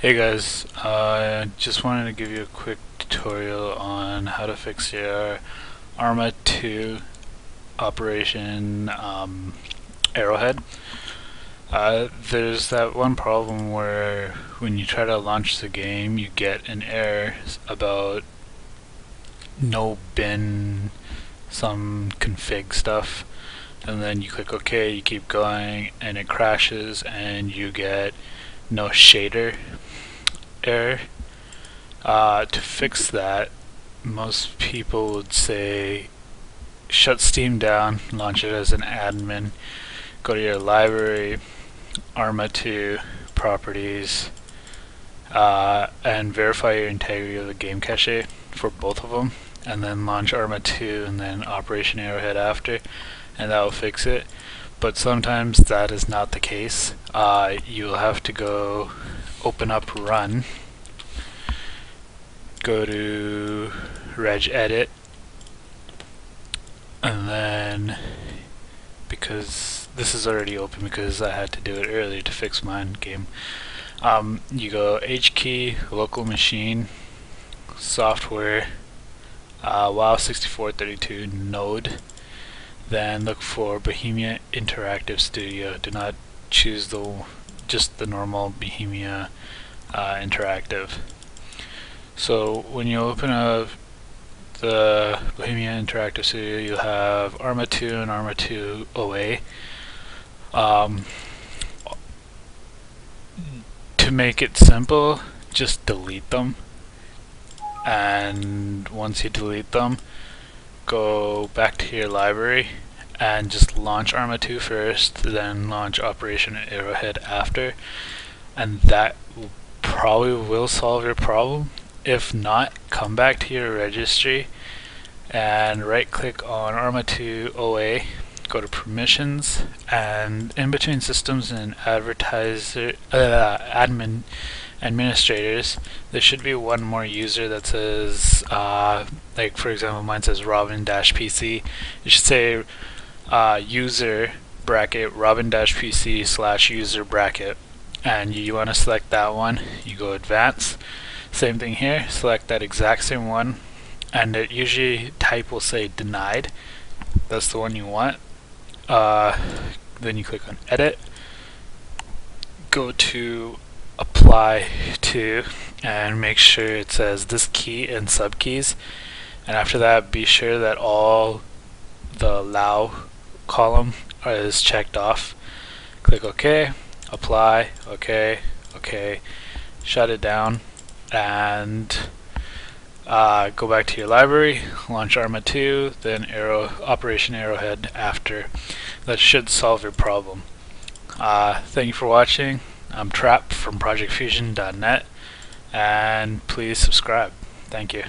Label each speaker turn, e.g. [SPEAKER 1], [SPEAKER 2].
[SPEAKER 1] Hey guys, uh, just wanted to give you a quick tutorial on how to fix your Arma 2 Operation um, Arrowhead. Uh, there's that one problem where when you try to launch the game you get an error about no bin some config stuff and then you click OK, you keep going and it crashes and you get no shader error. Uh, to fix that, most people would say shut Steam down, launch it as an admin, go to your library, Arma 2 properties, uh, and verify your integrity of the game cache for both of them, and then launch Arma 2 and then Operation Arrowhead after, and that will fix it. But sometimes that is not the case. Uh, you'll have to go open up run, go to regedit, and then because this is already open because I had to do it earlier to fix my game. Um, you go H key, local machine, software, uh, WoW6432 node, then look for Bohemia Interactive Studio. Do not choose the just the normal Bohemia uh, Interactive. So when you open up the Bohemia Interactive Studio, you have Arma 2 and Arma 2 OA. Um, to make it simple, just delete them. And once you delete them, go back to your library and just launch Arma 2 first, then launch Operation Arrowhead after, and that probably will solve your problem. If not, come back to your registry and right click on Arma 2 OA, go to permissions, and in between systems and advertiser, uh, admin administrators, there should be one more user that says, uh, like for example, mine says Robin-PC. It should say uh, user bracket robin dash pc slash user bracket, and you, want to select that one. You go advanced. Same thing here. Select that exact same one, and it usually type will say denied. That's the one you want. Uh, then you click on edit. Go to apply to and make sure it says this key and subkeys and after that be sure that all the allow column is checked off click OK apply OK OK shut it down and uh, go back to your library launch Arma 2 then arrow Operation Arrowhead after that should solve your problem uh, thank you for watching I'm Trap from ProjectFusion.net and please subscribe. Thank you.